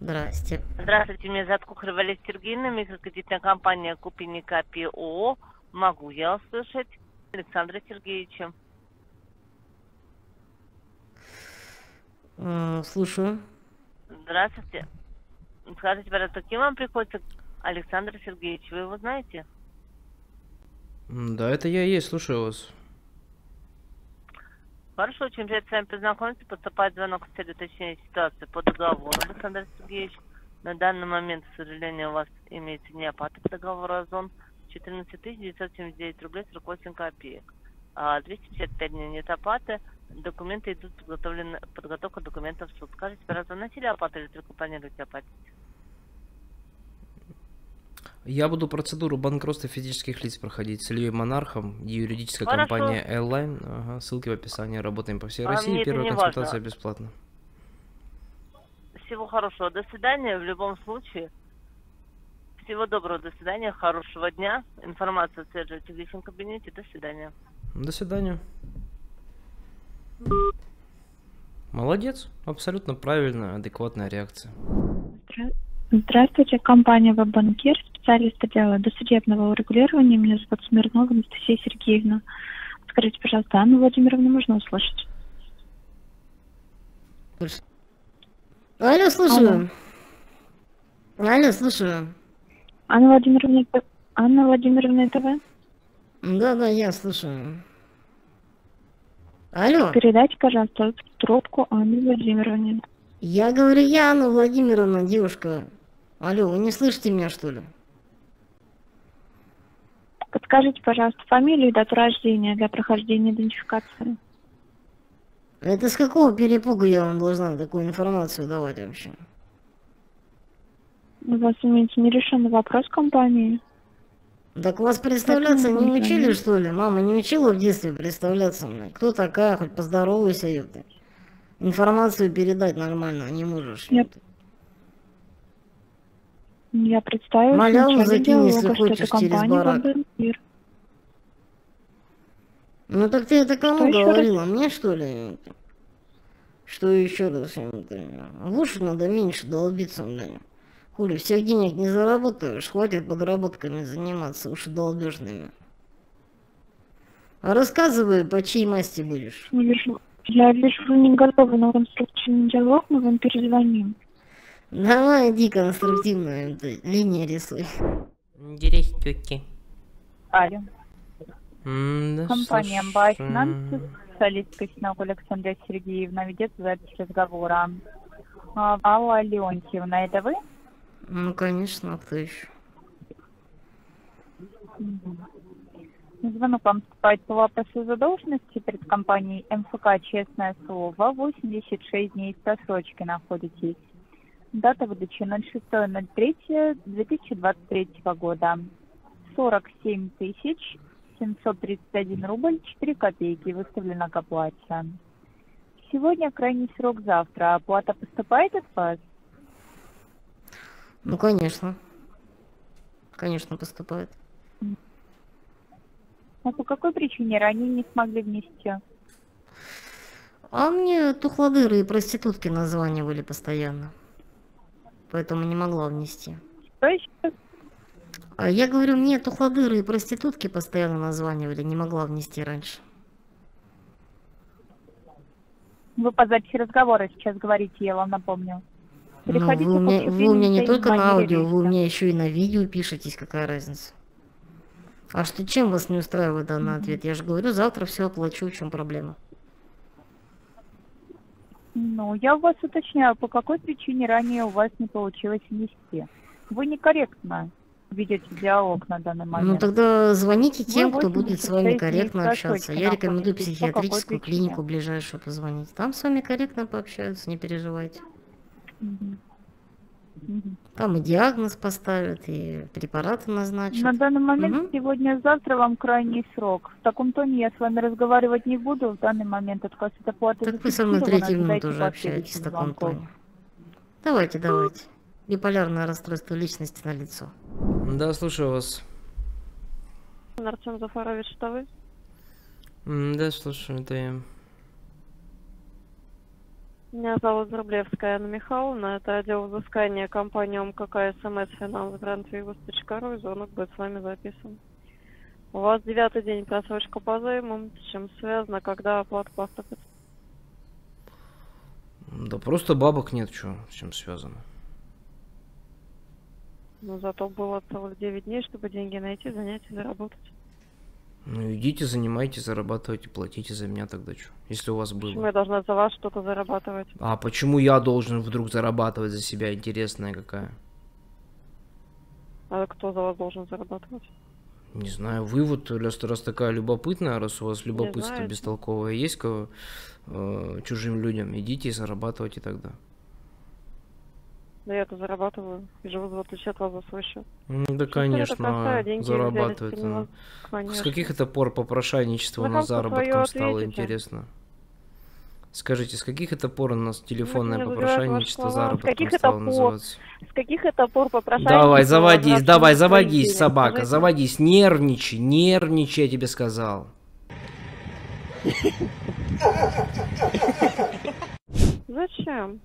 Здрасте. Здравствуйте, меня зовут Кухарева Валерия Сергеевна, микрокредитная компания Купи Капи ООО. Могу я услышать Александра Сергеевича? Э, Слушаю. Здравствуйте. Скажите, пожалуйста, кем вам приходится Александр Сергеевич? Вы его знаете? Да, это я и есть, слушаю вас. Хорошо, очень приятно с вами познакомиться. Поступает звонок с целью уточнения ситуации по договору, Александр Сергеевич. На данный момент, к сожалению, у вас имеется неоплата по договору ОЗОН 14 979 рублей 48 копеек. А 255 дней нет оплаты. Документы идут подготовлены, подготовка документов в суд. Скажите, пожалуйста, вносили оплату или только планируете оплатить? Я буду процедуру банкротства физических лиц проходить с Ильей Монархом, юридическая Хорошо. компания Airline. Ага, ссылки в описании. Работаем по всей А России. Первая консультация важно. бесплатно. Всего хорошего. До свидания. В любом случае. Всего доброго. До свидания. Хорошего дня. Информация отслеживайте в личном кабинете. До свидания. До свидания. Молодец. Абсолютно правильная, адекватная реакция. Здра- Здравствуйте, компания Веб-банкир, специалист отдела досудебного урегулирования. Меня зовут Смирнова Анастасия Сергеевна. Скажите, пожалуйста, Анну Владимировну можно услышать? Алло, слушаю. Алло, слушаю. Анна Владимировна, Анна Владимировна, это вы? Да, да, я слушаю. Алло, Передайте, пожалуйста, трубку Анне Владимировне. я говорю, я Анна Владимировна, девушка. Алло, вы не слышите меня, что ли? Подскажите, пожалуйста, фамилию и дату рождения для прохождения идентификации. Это с какого перепуга я вам должна такую информацию давать вообще? У вас имеется нерешенный вопрос компании. Так вас представляться не учили, что ли? Мама не учила в детстве представляться мне? Кто такая? Хоть поздоровайся, ёпта. Информацию передать нормально не можешь. Я-. Я представилась Маляву закинь, если хочешь, через барак. Ну так ты это кому Что раз? говорила? Мне что ли? Что еще раз? В уши надо меньше долбиться, блин. Хули, всех денег не заработаешь, хватит подработками заниматься, уши долбежными. А рассказывай, по чьей масти будешь? Я вижу, я вижу, вы не готовы на конструктивный диалог, мы вам перезвоним. Давай, иди конструктивную линию рисуй. Здравствуйте. Алло. Компания. МБА Финансы, специалист Костянок Александра Сергеевна ведет запись разговора. А, Алла Леонтьевна, это вы? Ну, конечно, кто еще? Звонок вам поступает по вопросу задолженности перед компанией МФК «Честное слово». 86 дней просрочки находитесь. Дата выдачи 06.03.2023 года. 47 тысяч 731 рубль 4 копейки выставлено к оплате. Сегодня крайний срок завтра. Оплата поступает от вас? Ну, конечно. Конечно, поступает. А по какой причине ранее не смогли внести? А мне тухлодыры и проститутки названивали постоянно. Поэтому не могла внести. Что еще? А я говорю, мне тухлодыры и проститутки постоянно названивали, не могла внести раньше. Вы по записи разговора сейчас говорите, я вам напомню. Ну, вы, меня, вы у меня не только на аудио, вы у меня еще и на видео пишетесь, какая разница. А что, чем вас не устраивает данный ответ? Я же говорю, завтра все оплачу, в чем проблема? Ну, я у вас уточняю, по какой причине ранее у вас не получилось внести. Вы некорректно ведете диалог на данный момент. Ну тогда звоните тем, кто будет с вами 86 корректно общаться. Я рекомендую психиатрическую клинику ближайшую позвонить. Там с вами корректно пообщаются, не переживайте. Мгм. Там и диагноз поставят, и препараты назначат. На данный момент Мгм. сегодня-завтра вам крайний срок. В таком тоне я с вами разговаривать не буду. В данный момент отказ от оплаты Так вы со мной Ожидайте минуту уже общаетесь в таком звонков. тоне. Давайте, давайте. Биполярное расстройство личности на лицо. Да, слушаю вас. Артем Зафарович, что вы? Да, слушаю, это я. Меня зовут Зрублевская Анна Михайловна. Это отдел взыскания компании МКК СМС Финанс Грант Вигус.ру и звонок будет с вами записан. У вас девятый день просрочка по займам. С чем связано, когда оплата поступит? Да просто бабок нет, что, с чем связано. Но зато было целых 9 дней, чтобы деньги найти, занять и заработать. Ну идите, занимайтесь, зарабатывайте, платите за меня тогда что, если у вас Почему было. я должна за вас что-то зарабатывать? А почему я должен вдруг зарабатывать за себя, интересная какая? А кто за вас должен зарабатывать? Не знаю, вы вот, раз, раз такая любопытная, раз у вас любопытство бестолковое есть к э, чужим людям, идите и зарабатывайте тогда. Да я-то зарабатываю и живу в отличие от вас за свой счет. М, Да, конечно, зарабатывает. не она. С каких это пор попрошайничество на за заработком стало ответите. интересно? Скажите, с каких это пор у нас телефонное попрошайничество. С заработком это стало пор? называться? С каких это пор попрошайничество Давай, заводись, давай, заводись, собака, Скажите. заводись, нервничай, нервничай, я тебе сказал. Зачем?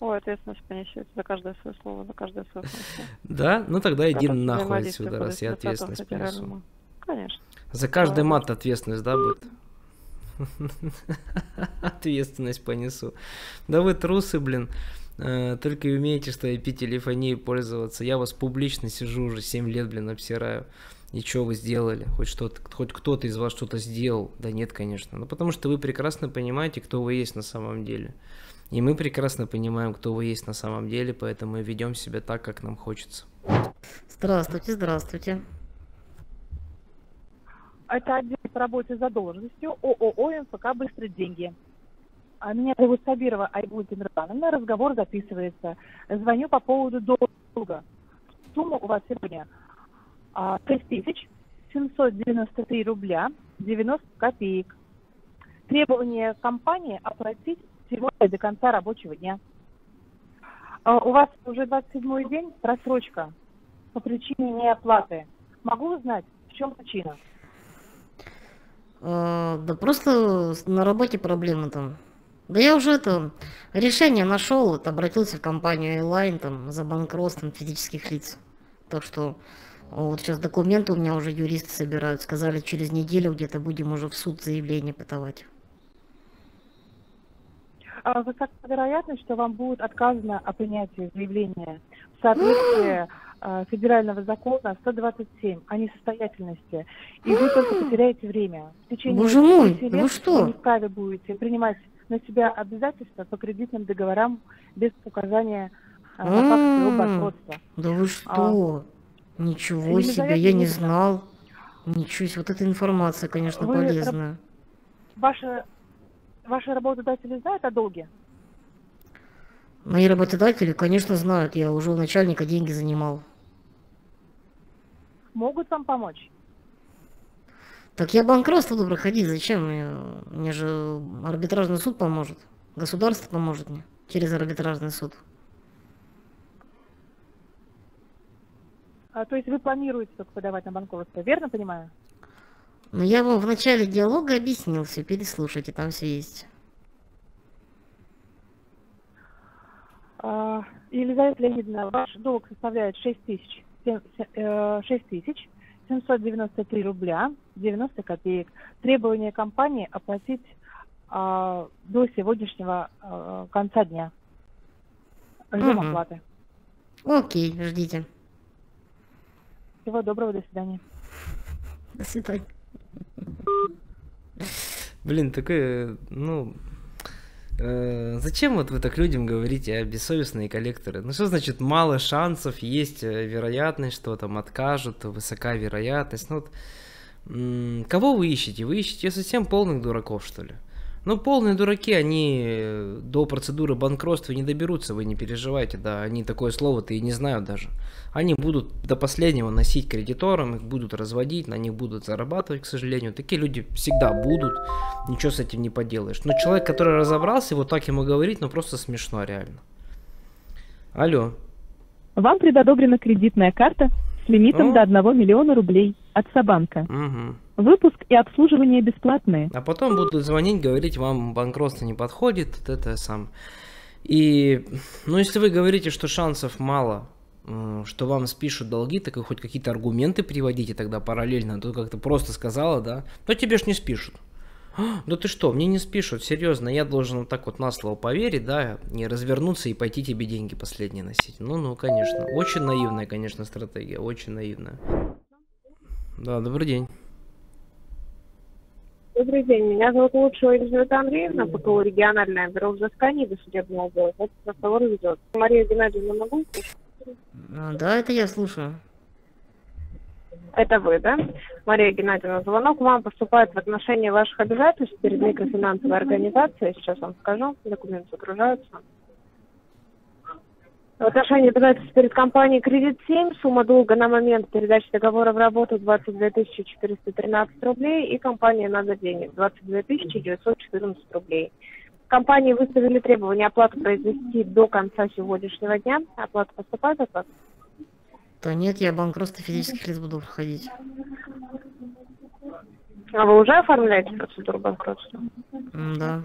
Ой, ответственность понесете за каждое свое слово, за каждое свое слово. Да? Ну тогда иди нахуй отсюда, раз я ответственность понесу. Конечно. За каждый мат ответственность, да, будет? Ответственность понесу. Да вы трусы, блин. Э, Только и умеете, что IP-телефонией пользоваться. Я вас публично сижу уже 7 лет, блин, обсираю. И что вы сделали? Хоть что-то, хоть кто-то из вас что-то сделал? Да нет, конечно. Ну потому что вы прекрасно понимаете, кто вы есть на самом деле. И мы прекрасно понимаем, кто вы есть на самом деле, поэтому и ведем себя так, как нам хочется. Здравствуйте, здравствуйте. Это отдел по работе с задолженностью ООО МФК «Быстрые деньги». А Меня зовут Сабирова Айгуль Тимирбановна. Разговор записывается. Звоню по поводу долга. Сумма у вас сегодня а, 6793 рубля 90 копеек. Требование компании оплатить сегодня до конца рабочего дня. А, У вас уже 27 день просрочка по причине неоплаты. Могу узнать, в чем причина? А, да просто на работе проблемы там. Да я уже это решение нашел, вот, обратился в компанию Airline там за банкротством физических лиц. Так что вот сейчас документы у меня уже юристы собирают. Сказали, через неделю где-то будем уже в суд заявление подавать. А высока вероятность, что вам будет отказано о принятии заявления в соответствии э, федерального закона 127 о несостоятельности. И вы только потеряете время. В течение Боже мой, вы лет что? не вправе будете принимать на себя обязательства по кредитным договорам без указания на факт своего банкротства. Да вы что? Ничего себе, я не знал. Ничего себе, вот эта информация, конечно, Вы полезная. Ваши, ваши работодатели знают о долге? Мои работодатели, конечно, знают, я уже у начальника деньги занимал. Могут вам помочь? Так я банкротство буду проходить, зачем мне? Мне же арбитражный суд поможет. Государство поможет мне через арбитражный суд. А, то есть вы планируете только подавать на банкротство, верно понимаю? Но я вам в начале диалога объяснил все, переслушайте, там все есть. А, Елизавета Леонидовна, ваш долг составляет 6 тысяч, сем- се- э, 6 тысяч 793 рубля 90 копеек. Требование компании оплатить а, до сегодняшнего а, конца дня. Ждем Мгм. оплаты. Окей, ждите. Всего доброго, до свидания. До свидания. Блин, такое, ну, э, зачем вот вы так людям говорите, а бессовестные коллекторы? Ну что значит мало шансов, есть э, вероятность, что там откажут, высока вероятность. Ну вот, м, кого вы ищете? Вы ищете совсем полных дураков, что ли? Ну, полные дураки, они э, до процедуры банкротства не доберутся, вы не переживайте, да, они такое слово-то и не знают даже. Они будут до последнего носить кредиторам, их будут разводить, на них будут зарабатывать, к сожалению. Такие люди всегда будут, ничего с этим не поделаешь. Но человек, который разобрался, вот так ему говорить, ну просто смешно реально. Алло. Вам предодобрена кредитная карта с лимитом О. до 1 миллиона рублей от Сабанка. Угу. Выпуск и обслуживание бесплатные. А потом будут звонить, говорить, вам банкротство не подходит, вот это сам. И, ну, если вы говорите, что шансов мало, что вам спишут долги, так и хоть какие-то аргументы приводите тогда параллельно. А то как ты просто сказала, да, но тебе ж не спишут. «А, Да ты что, мне не спишут, серьезно, я должен вот так вот на слово поверить, да, не развернуться и пойти тебе деньги последние носить. Ну, ну, конечно, очень наивная, конечно, стратегия, очень наивная. Да, добрый день. Добрый день, меня зовут Лучшева Елизавета Андреевна, ПКО региональное бюро взыскания и досудебного дела. Этот разговор ведет. Мария Геннадьевна, могу? А, Да, это я слушаю. Это вы, да? Мария Геннадьевна, звонок вам поступает в отношении ваших обязательств перед микрофинансовой организацией. Сейчас вам скажу, документы загружаются. В отношении обязательств перед компанией «Кредит 7» сумма долга на момент передачи договора в работу 22 413 рублей и компания «Надо денег» 22 914 рублей. Компании выставили требование оплату произвести до конца сегодняшнего дня. Оплата поступает от вас? Да нет, я банкротство физических лиц буду проходить. А вы уже оформляете процедуру банкротства? Да.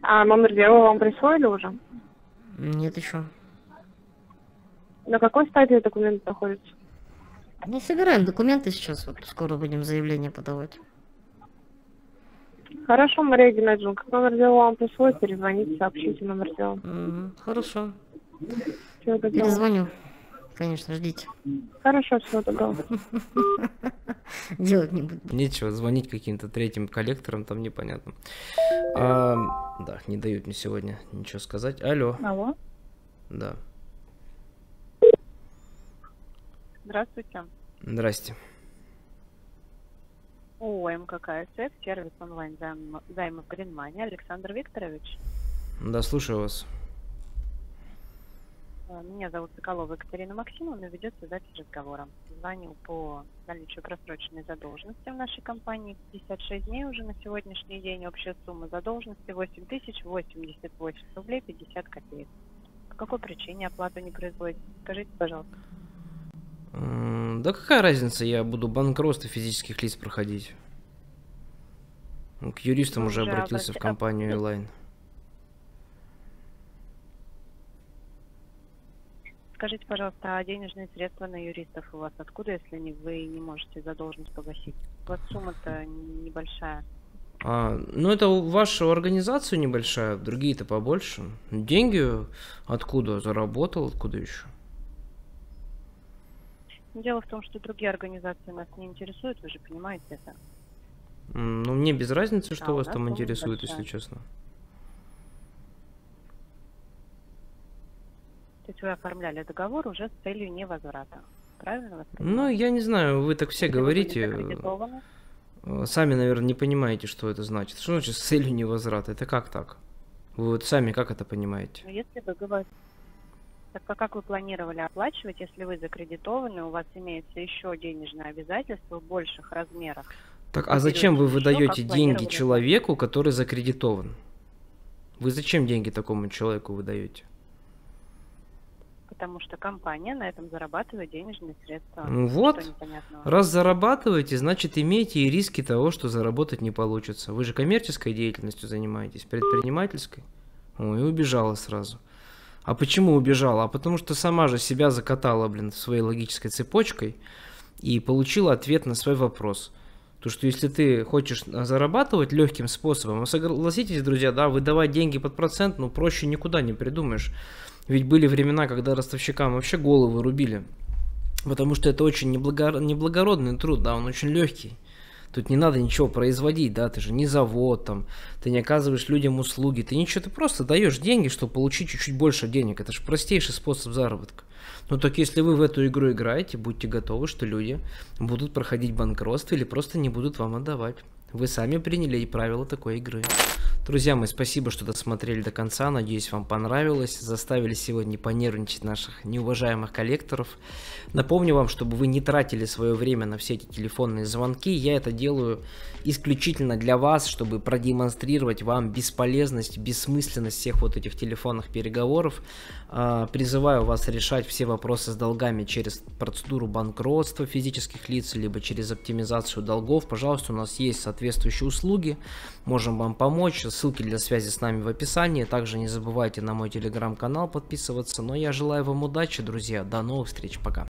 А номер дела вам присвоили уже? Нет еще. На какой стадии документ находится? Не собираем документы сейчас, вот скоро будем заявление подавать. Хорошо, Мария Геннадьевна, как номер дела вам присвоит, перезвоните, сообщите номер дела. Мгм, Хорошо. Перезвоню. Конечно, ждите. Хорошо, всего доброго. Делать не буду. Нечего звонить каким-то третьим коллекторам, там непонятно. А, да, не дают мне сегодня ничего сказать. Алло, Алло, да. здравствуйте. Здрасте. ООО МККСФ, сервис онлайн займ- займов Гринмани. Александр Викторович. Да, слушаю вас. Э, Меня зовут Соколова Екатерина Максимовна, ведется запись разговора. Звоню по наличию просроченной задолженности в нашей компании. 56 дней уже на сегодняшний день. Общая сумма задолженности 8088 рублей 50 копеек. По какой причине оплату не производите? Скажите, пожалуйста. Да какая разница, я буду банкротство физических лиц проходить. К юристам Вы уже уже обратился в обрати- компанию Элайн. Скажите, пожалуйста, а денежные средства на юристов у вас откуда, если не, вы не можете задолженность погасить? У вас сумма-то небольшая. А, ну, это у вашу организацию небольшая, другие-то побольше. Деньги откуда? Заработал, откуда еще? Дело в том, что другие организации нас не интересуют, вы же понимаете это. Ну, мне без разницы, А что у вас там интересует, большая. если честно. То есть вы оформляли договор уже с целью невозврата. Правильно Ну, я не знаю, вы так все Если говорите. закредитованы, э, Сами, наверное, не понимаете, что это значит. Что значит с целью невозврата? Это как так? Вы вот сами как это понимаете? Но если вы говорите, так а как вы планировали оплачивать, если вы закредитованы, у вас имеется еще денежное обязательство в больших размерах? Так, а зачем вы выдаете деньги человеку, который закредитован? Вы зачем деньги такому человеку выдаете? Потому что компания на этом зарабатывает денежные средства. Ну вот. Раз зарабатываете, значит имеете и риски того, что заработать не получится. Вы же коммерческой деятельностью занимаетесь, предпринимательской. Ой, и убежала сразу. А почему убежала? А потому что сама же себя закатала, блин, своей логической цепочкой и получила ответ на свой вопрос. То, что если ты хочешь зарабатывать легким способом, согласитесь, друзья, да, выдавать деньги под процент, ну, проще никуда не придумаешь. Ведь были времена, когда ростовщикам вообще головы рубили. Потому что это очень неблаго- неблагородный труд, да, он очень легкий. Тут не надо ничего производить, да, ты же не завод там, ты не оказываешь людям услуги, ты ничего, ты просто даешь деньги, чтобы получить чуть-чуть больше денег. Это же простейший способ заработка. Но только если вы в эту игру играете, будьте готовы, что люди будут проходить банкротство или просто не будут вам отдавать. Вы сами приняли и правила такой игры. Друзья мои, спасибо, что досмотрели до конца. Надеюсь, вам понравилось. Заставили сегодня понервничать наших неуважаемых коллекторов. Напомню вам, чтобы вы не тратили свое время на все эти телефонные звонки. Я это делаю исключительно для вас, чтобы продемонстрировать вам бесполезность, бессмысленность всех вот этих телефонных переговоров. А, Призываю вас решать все вопросы с долгами через процедуру банкротства физических лиц, либо через оптимизацию долгов. Пожалуйста, у нас есть соответствующие услуги, можем вам помочь. Ссылки для связи с нами в описании. Также не забывайте на мой телеграм-канал подписываться. Но я желаю вам удачи, друзья. До новых встреч. Пока.